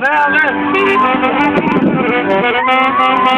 Now let's